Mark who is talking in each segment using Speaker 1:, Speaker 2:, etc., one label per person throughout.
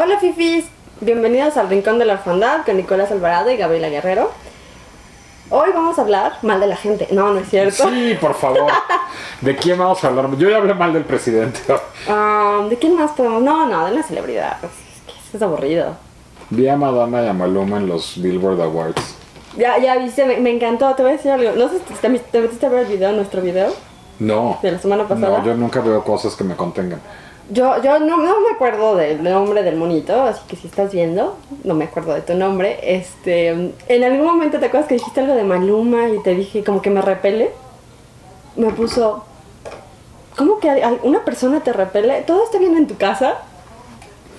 Speaker 1: Hola Fifis, bienvenidos al Rincón de la Orfandad con Nicolás Alvarado y Gabriela Guerrero. Hoy vamos a hablar mal de la gente. No, no es cierto.
Speaker 2: Sí, por favor. ¿De quién vamos a hablar? Yo ya hablé mal del presidente.
Speaker 1: Ah, ¿De quién más podemos? No, no, de una celebridad. Es, aburrido.
Speaker 2: Vi a Madonna y a Maluma en los Billboard Awards.
Speaker 1: Ya, ya viste, me, me encantó. Te voy a decir algo. No sé si te, te metiste a ver el video, nuestro video
Speaker 2: No.
Speaker 1: de la semana pasada.
Speaker 2: No, yo nunca veo cosas que me contengan.
Speaker 1: Yo, yo no, no me acuerdo del nombre del monito, así que si estás viendo, no me acuerdo de tu nombre. Este, en algún momento te acuerdas que dijiste algo de Maluma y te dije como que me repele. Me puso, ¿cómo que una persona te repele? ¿Todo está bien en tu casa?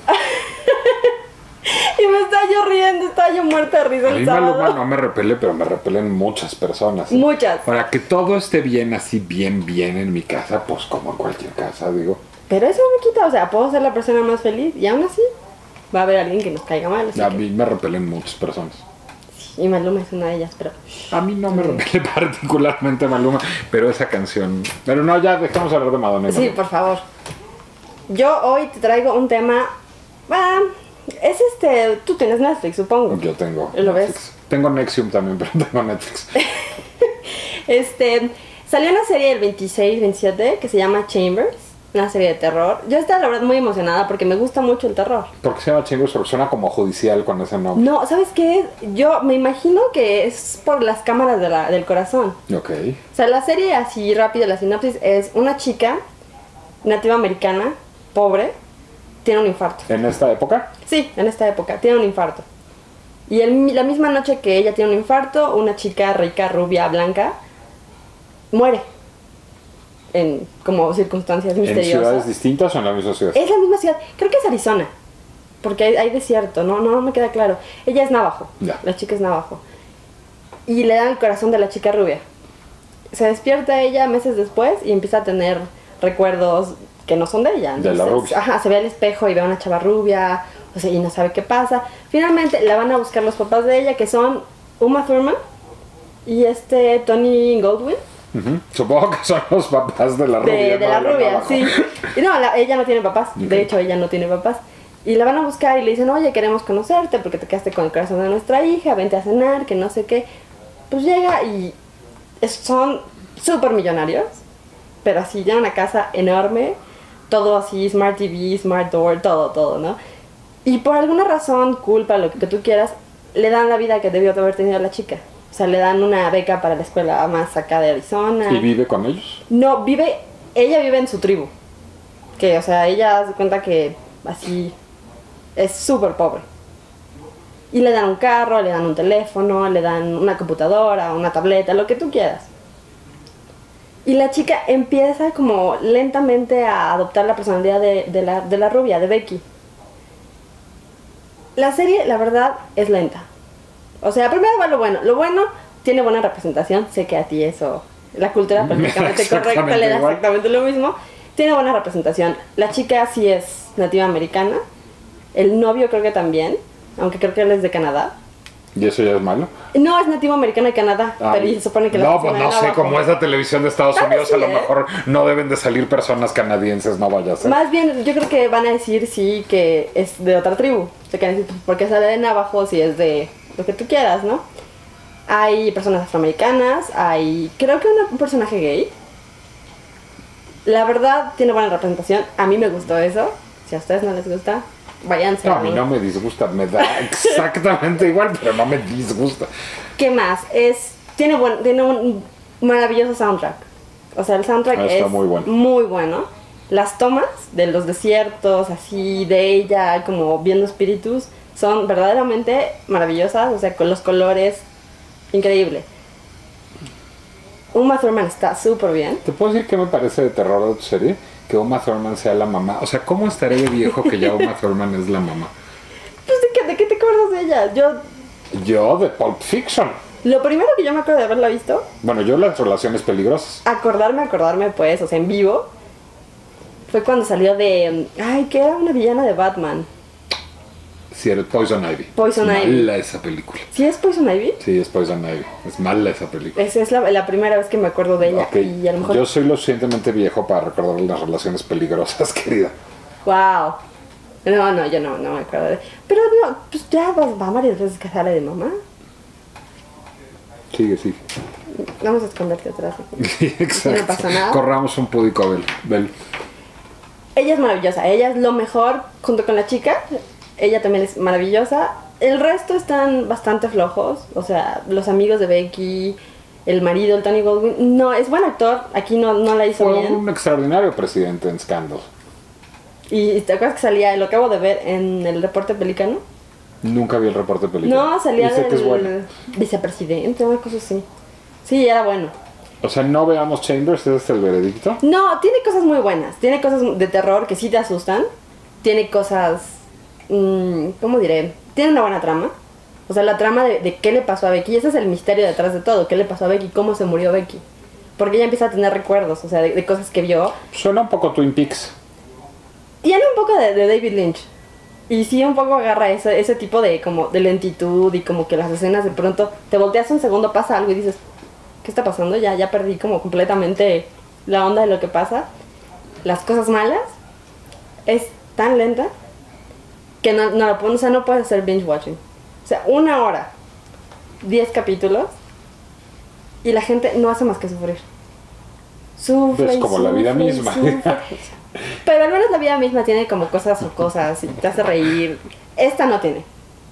Speaker 1: y me estaba yo riendo, estaba yo muerta de risa
Speaker 2: A mí. Maluma no me repele, pero me repelen muchas personas.
Speaker 1: Muchas.
Speaker 2: Para que todo esté bien, así bien, bien en mi casa, pues como en cualquier casa, digo.
Speaker 1: Pero eso no me quita, o sea, puedo ser la persona más feliz y aún así va a haber alguien que nos caiga mal.
Speaker 2: A
Speaker 1: que-
Speaker 2: mí me repelen muchas personas.
Speaker 1: Y Maluma es una de ellas, pero...
Speaker 2: A mí no me repele particularmente Maluma, pero esa canción. Pero no, ya dejamos hablar de Madonna.
Speaker 1: Sí,
Speaker 2: Maluma.
Speaker 1: por favor. Yo hoy te traigo un tema... ah, es este... Tú tienes Netflix, supongo.
Speaker 2: Yo tengo.
Speaker 1: ¿Lo ves?
Speaker 2: Netflix. Tengo Nexium también, pero tengo Netflix.
Speaker 1: Este... Salió una serie del 26-27 que se llama Chambers. Una serie de terror. Yo estaba, la verdad, muy emocionada porque me gusta mucho el terror.
Speaker 2: ¿Por qué se llama Chambers? Suena como judicial con ese nombre.
Speaker 1: No, ¿sabes qué? Yo me imagino que es por las cámaras de la- del corazón.
Speaker 2: Ok.
Speaker 1: O sea, la serie así rápida, la sinopsis es una chica nativa americana, pobre, tiene un infarto.
Speaker 2: ¿En esta época?
Speaker 1: Sí, en esta época, tiene un infarto. Y el- la misma noche que ella tiene un infarto, una chica rica, rubia, blanca, muere. En como circunstancias
Speaker 2: ¿En ciudades
Speaker 1: misteriosas.
Speaker 2: distintas o en la misma ciudad?
Speaker 1: Es la misma ciudad, creo que es Arizona. Porque hay, hay desierto, no, no me queda claro. Ella es navajo,
Speaker 2: Ya.
Speaker 1: la chica es navajo. Y le dan el corazón de la chica rubia. Se despierta ella meses después y empieza a tener recuerdos que no son de ella.
Speaker 2: De la
Speaker 1: Entonces,
Speaker 2: rubia.
Speaker 1: Ajá, se ve al espejo y ve a una chava rubia, o sea, y no sabe qué pasa. Finalmente la van a buscar los papás de ella, que son Uma Thurman y este Tony Goldwyn.
Speaker 2: Ujú. Supongo que son los papás de la rubia.
Speaker 1: De, la rubia, sí. Y no, la- ella no tiene papás. De hecho, ella no tiene papás. Y la van a buscar y le dicen, oye, queremos conocerte porque te quedaste con el corazón de nuestra hija, vente a cenar, que no sé qué. Pues llega y son súper millonarios, pero así, ya una casa enorme, todo así, smart TV, smart door, todo, todo, ¿no? Y por alguna razón, culpa, lo que tú quieras, le dan la vida que debió de haber tenido la chica. O sea, le dan una beca para la escuela más acá de Arizona.
Speaker 2: ¿Y vive con ellos?
Speaker 1: No, vive, ella vive en su tribu. Que, o sea, ella se cuenta que así es súper pobre. Y le dan un carro, le dan un teléfono, le dan una computadora, una tableta, lo que tú quieras. Y la chica empieza como lentamente a adoptar la personalidad de, de la, de la rubia, de Becky. La serie, la verdad, es lenta. O sea, primero va lo bueno. Lo bueno tiene buena representación. Sé que a ti eso, la cultura políticamente correcta le da exactamente lo mismo. Tiene buena representación. La chica sí es nativa americana. El novio creo que también, aunque creo que él es de Canadá.
Speaker 2: ¿Y eso ya es malo?
Speaker 1: No, es nativo americano de Canadá,
Speaker 2: Ah,
Speaker 1: pero se supone que la
Speaker 2: No, pues no sé,
Speaker 1: abajo.
Speaker 2: como es la televisión de Estados Unidos, a
Speaker 1: sí,
Speaker 2: lo
Speaker 1: ¿eh?
Speaker 2: mejor no deben de salir personas canadienses, no vaya a ser.
Speaker 1: Más bien, yo creo que van a decir sí que es de otra tribu. O sea, que a decir, porque sale de Navajo si es de lo que tú quieras, ¿no? Hay personas afroamericanas, hay creo que un personaje gay. La verdad tiene buena representación. A mí me gustó eso. Si a ustedes no les gusta, váyanse.
Speaker 2: No, a mí no me disgusta, me da exactamente igual, pero no me disgusta.
Speaker 1: ¿Qué más? Es tiene buen, tiene un maravilloso soundtrack. O sea, el soundtrack
Speaker 2: Ah, está
Speaker 1: es
Speaker 2: muy bueno.
Speaker 1: muy bueno. Las tomas de los desiertos, así de ella, como viendo espíritus, son verdaderamente maravillosas. O sea, con los colores, increíble. Uma Thurman está súper bien.
Speaker 2: ¿Te puedo decir qué me parece de terror de tu serie? Que Uma Thurman sea la mamá. O sea, ¿cómo estaré de viejo que ya Uma Thurman es la mamá?
Speaker 1: Pues, ¿de qué, de qué te acuerdas de ella? Yo,
Speaker 2: Yo de Pulp Fiction.
Speaker 1: lo primero que yo me acuerdo de haberla visto,
Speaker 2: Bueno, yo las relaciones peligrosas.
Speaker 1: acordarme, acordarme, pues, o sea, en vivo, fue cuando salió de. Ay, que era una villana de Batman.
Speaker 2: Era Poison Ivy.
Speaker 1: Poison Ivy.
Speaker 2: Mala esa película.
Speaker 1: ¿Sí es Poison Ivy?
Speaker 2: Sí, es Poison Ivy. Es mala esa película.
Speaker 1: Esa es la, la primera vez que me acuerdo de ella.
Speaker 2: Ok,
Speaker 1: Y a lo mejor.
Speaker 2: Yo soy lo suficientemente viejo para recordar las relaciones peligrosas, querida.
Speaker 1: ¡Wow! No, no, yo no, no me acuerdo de... Pero no, pues ya va, va varias veces que sale de mamá.
Speaker 2: Sigue, sigue.
Speaker 1: Vamos a esconderte atrás.
Speaker 2: Sí, exacto.
Speaker 1: No pasa nada.
Speaker 2: Corramos un pudico, Bel. Bel.
Speaker 1: Ella es maravillosa, ella es lo mejor junto con la chica. Ella también es maravillosa. El resto están bastante flojos. O sea, los amigos de Becky, el marido, el Tony Goldwyn. No, es buen actor. Aquí no, no la hizo
Speaker 2: Fue
Speaker 1: bien.
Speaker 2: un extraordinario presidente en Scandal.
Speaker 1: Y te acuerdas que salía, lo acabo de ver en el reporte pelicano.
Speaker 2: Nunca vi el reporte película.
Speaker 1: No, salía del
Speaker 2: que es bueno.
Speaker 1: vicepresidente, una cosa así. Sí, era bueno.
Speaker 2: O sea, no veamos Chambers, ese es el veredicto.
Speaker 1: No, tiene cosas muy buenas. Tiene cosas de terror que sí te asustan. Tiene cosas. Mm, ¿Cómo diré? Tiene una buena trama. O sea, la trama de, de qué le pasó a Becky. Ese es el misterio detrás de todo. ¿Qué le pasó a Becky? ¿Cómo se murió Becky? Porque ella empieza a tener recuerdos, o sea, de, de cosas que vio.
Speaker 2: Suena un poco Twin Peaks.
Speaker 1: Tiene un poco de, de David Lynch. Y sí, un poco agarra ese, ese tipo de como de lentitud y como que las escenas de pronto te volteas un segundo, pasa algo y dices, ¿qué está pasando? Ya, ya perdí como completamente la onda de lo que pasa. Las cosas malas es tan lenta que no, no, lo puedes- o sea, no puedes hacer binge watching. O sea, una hora, 10 capítulos y la gente no hace más que sufrir. Sufre.
Speaker 2: Es
Speaker 1: y
Speaker 2: como la vida misma.
Speaker 1: Pero al menos la vida misma tiene como cosas o cosas y te hace reír. Esta no tiene.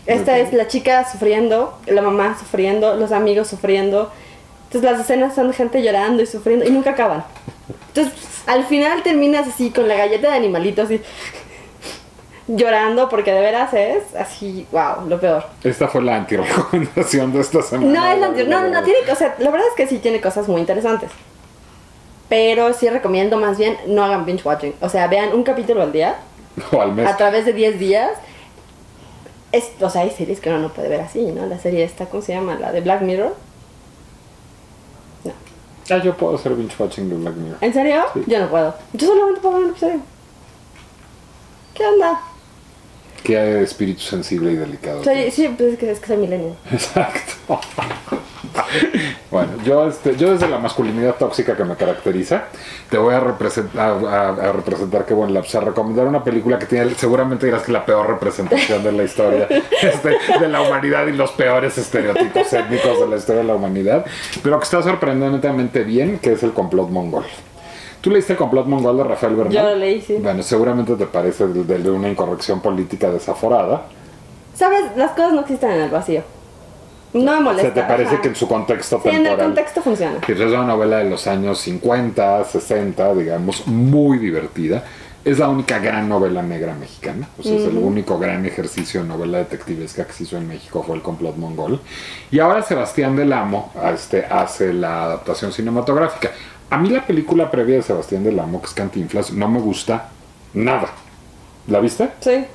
Speaker 1: Esta es la chica sufriendo, la mamá sufriendo, los amigos sufriendo. Entonces las escenas son gente llorando y sufriendo y nunca acaban. Entonces al final terminas así con la galleta de animalitos y llorando porque de veras es así, wow, lo peor.
Speaker 2: Esta fue la anti-recomendación de esta semana.
Speaker 1: No es la anterior, no, no, no, tiene, o sea, la verdad es que sí tiene cosas muy interesantes. Pero sí recomiendo más bien no hagan binge watching. O sea, vean un capítulo al día,
Speaker 2: O al mes.
Speaker 1: a través de 10 días. Es, o sea, hay series que uno no puede ver así, ¿no? La serie esta, ¿cómo se llama? La de Black Mirror. No.
Speaker 2: Ah, yo puedo hacer binge watching de Black Mirror.
Speaker 1: ¿En serio?
Speaker 2: Sí.
Speaker 1: Yo no puedo. Yo solamente puedo ver un episodio. ¿Qué onda?
Speaker 2: Qué espíritu sensible y delicado.
Speaker 1: Soy, sí, pues es que, es que soy millennial.
Speaker 2: Exacto. Bueno, yo, este, yo desde la masculinidad tóxica que me caracteriza, te voy a representar, a, a representar qué buen lapso, a recomendar una película que tiene, seguramente dirás que la peor representación de la historia este, de la humanidad y los peores estereotipos étnicos de la historia de la humanidad, pero que está sorprendentemente bien, que es el complot mongol. ¿Tú leíste el complot mongol de Rafael Bernal?
Speaker 1: Yo lo leí, sí.
Speaker 2: Bueno, seguramente te parece de, de- una incorrección política desaforada.
Speaker 1: ¿Sabes? Las cosas no existen en el vacío. No me molesta.
Speaker 2: sea, ¿te parece
Speaker 1: ajá.
Speaker 2: que en su contexto
Speaker 1: Sí, en el
Speaker 2: temporal?
Speaker 1: contexto funciona.
Speaker 2: que es una novela de los años 50, 60, digamos, muy divertida. Es la única gran novela negra mexicana. O sea, es el único gran ejercicio de novela detectivesca que se hizo en México fue el complot mongol. Y ahora Sebastián Del Amo este, hace la adaptación cinematográfica. A mí la película previa de Sebastián Del Amo, que es Cantinflas, no me gusta nada. ¿La viste?
Speaker 1: Sí.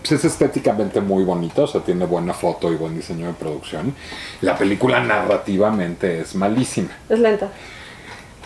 Speaker 2: Pues es estéticamente muy bonito, o sea, tiene buena foto y buen diseño de producción. La película narrativamente es malísima.
Speaker 1: Es lenta.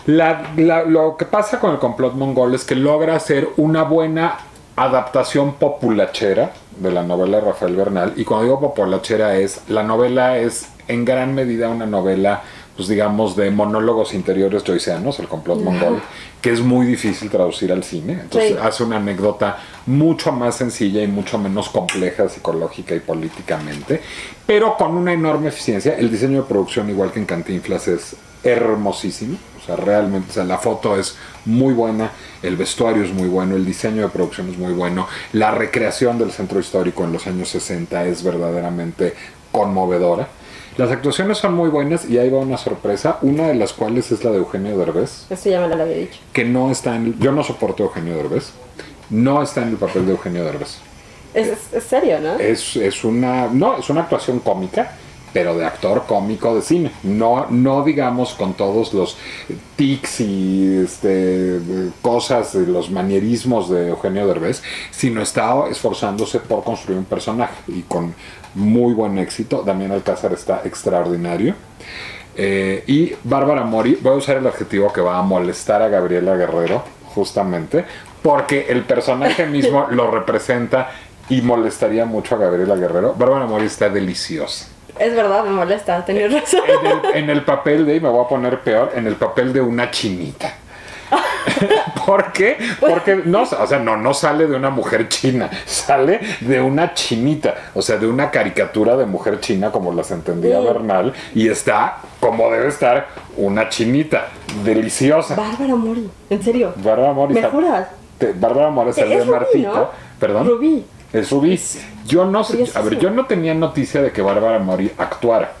Speaker 2: La- la- lo que pasa con el complot mongol es que logra hacer una buena adaptación populachera de la novela de Rafael Bernal. Y cuando digo populachera es, la novela es en gran medida una novela, pues digamos, de monólogos interiores joyceanos, el complot mongol, que es muy difícil traducir al cine. Entonces
Speaker 1: Sí.
Speaker 2: hace una anécdota mucho más sencilla y mucho menos compleja psicológica y políticamente, pero con una enorme eficiencia. El diseño de producción, igual que en Cantinflas, es hermosísimo. O sea, realmente, o sea, la foto es muy buena, el vestuario es muy bueno, el diseño de producción es muy bueno, la recreación del centro histórico en los años 60 es verdaderamente conmovedora. Las actuaciones son muy buenas y ahí va una sorpresa, una de las cuales es la de Eugenio Derbez,
Speaker 1: Eso ya me lo había dicho.
Speaker 2: que no está en... Yo no soporto a Eugenio Derbez, no está en el papel de Eugenio Derbez.
Speaker 1: Es, es, es serio, ¿no?
Speaker 2: Es, es una... No, es una actuación cómica, pero de actor cómico de cine. No, no digamos con todos los tics y este, cosas, los manierismos de Eugenio Derbez, sino está esforzándose por construir un personaje y con muy buen éxito. Damián Alcázar está extraordinario. Eh, y Bárbara Mori, voy a usar el adjetivo que va a molestar a Gabriela Guerrero, justamente, porque el personaje mismo lo representa y molestaría mucho a Gabriela Guerrero. Bárbara Mori está deliciosa.
Speaker 1: Es verdad, me molesta, tenías razón.
Speaker 2: En el, en el papel de, y me voy a poner peor, en el papel de una chinita. ¿Por qué? Porque no, o sea, no, no sale de una mujer china, sale de una chinita, o sea, de una caricatura de mujer china como las entendía. Bernal, y está como debe estar una chinita, deliciosa.
Speaker 1: Bárbara Mori, en serio.
Speaker 2: Bárbara Mori
Speaker 1: ¿Me juras?
Speaker 2: te- Bárbara Mori
Speaker 1: Es
Speaker 2: de
Speaker 1: Rubí,
Speaker 2: Martito.
Speaker 1: ¿no?
Speaker 2: Perdón.
Speaker 1: Rubí.
Speaker 2: Es Rubí. Yo no sé,
Speaker 1: Porque es
Speaker 2: a ver, yo no tenía noticia de que Bárbara Mori actuara.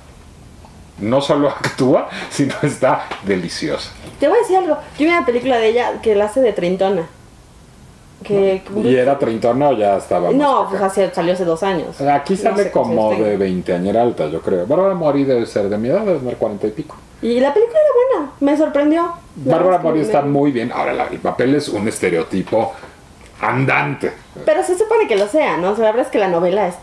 Speaker 2: No solo actúa, sino está deliciosa.
Speaker 1: Te voy a decir algo. Yo vi una película de ella que la hace de treintona. Que.
Speaker 2: ¿Y era treintona o ya estaba?
Speaker 1: No, pues hace, salió hace dos años.
Speaker 2: Aquí
Speaker 1: No
Speaker 2: sale
Speaker 1: sé
Speaker 2: como de veinteañera alta, yo creo. Bárbara Mori debe ser de mi edad, debe tener cuarenta y pico.
Speaker 1: Y la película era buena. Me sorprendió.
Speaker 2: Bárbara Mori
Speaker 1: me-
Speaker 2: está muy bien. Ahora, la- el papel es un estereotipo andante.
Speaker 1: Pero se supone que lo sea, ¿no? O sea, la verdad es que la novela es.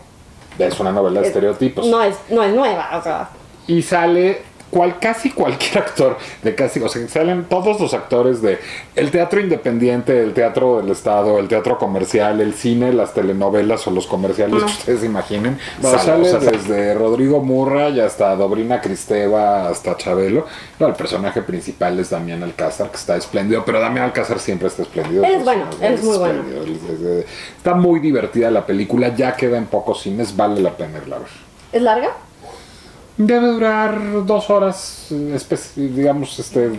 Speaker 2: Es una novela de
Speaker 1: es-
Speaker 2: estereotipos.
Speaker 1: No es, no es nueva, o sea.
Speaker 2: y sale cual, casi cualquier actor de casi, o sea, salen todos los actores de el teatro independiente, el teatro del estado, el teatro comercial, el cine, las telenovelas o los comerciales que ustedes imaginen. Sale
Speaker 1: sale
Speaker 2: desde Rodrigo Murray hasta Dobrina Cristeva hasta Chabelo. No, el personaje principal es Damián Alcázar, que está espléndido, pero Damián Alcázar siempre está espléndido.
Speaker 1: Él es bueno, él es muy bueno.
Speaker 2: Está muy divertida la película, ya queda en pocos cines, vale la pena irla a ver.
Speaker 1: ¿Es larga?
Speaker 2: Debe durar dos horas, digamos, este,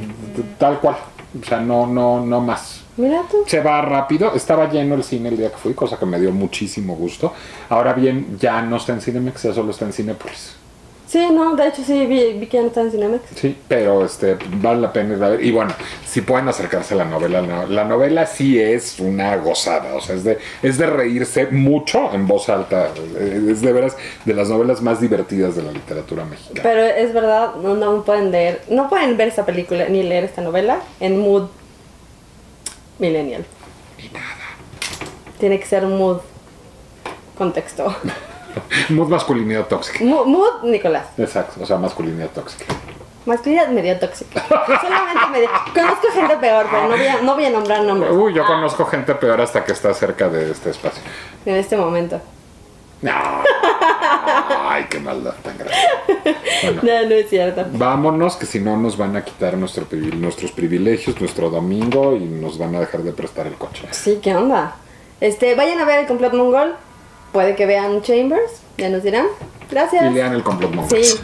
Speaker 2: tal cual. O sea, no, no, no más.
Speaker 1: Mira tú.
Speaker 2: Se va rápido. Estaba lleno el cine el día que fui, cosa que me dio muchísimo gusto. Ahora bien, ya no está en Cinemex, ya solo está en Cinepolis.
Speaker 1: Sí, no, de hecho sí, vi, vi que ya no está en Cinemex.
Speaker 2: Sí, pero este, vale la pena ir a ver. Y bueno, si pueden acercarse a la novela, no- la novela sí es una gozada. O sea, es de, es de reírse mucho en voz alta. Eh, Es de veras de las novelas más divertidas de la literatura mexicana.
Speaker 1: Pero es verdad, no, no pueden leer, no pueden ver esta película ni leer esta novela en mood millennial.
Speaker 2: Ni nada.
Speaker 1: Tiene que ser mood contexto.
Speaker 2: Mood masculinidad tóxica.
Speaker 1: Mood, mood Nicolás.
Speaker 2: Exacto, o sea, masculinidad tóxica.
Speaker 1: Masculinidad medio tóxica. Solamente medio. Conozco gente peor, pero no voy a, no voy a nombrar nombres
Speaker 2: Uy, yo conozco gente peor hasta que está cerca de este espacio.
Speaker 1: en este momento.
Speaker 2: No. Ay, qué maldad tan grande. Bueno,
Speaker 1: No, no es cierto.
Speaker 2: vámonos, que si no nos van a quitar nuestro nuestros privilegios, nuestro domingo y nos van a dejar de prestar el coche.
Speaker 1: Sí, ¿qué onda? Este, vayan a ver el complot mongol. Puede que vean Chambers, ya nos dirán. Gracias.
Speaker 2: Y lean el complot.
Speaker 1: Sí.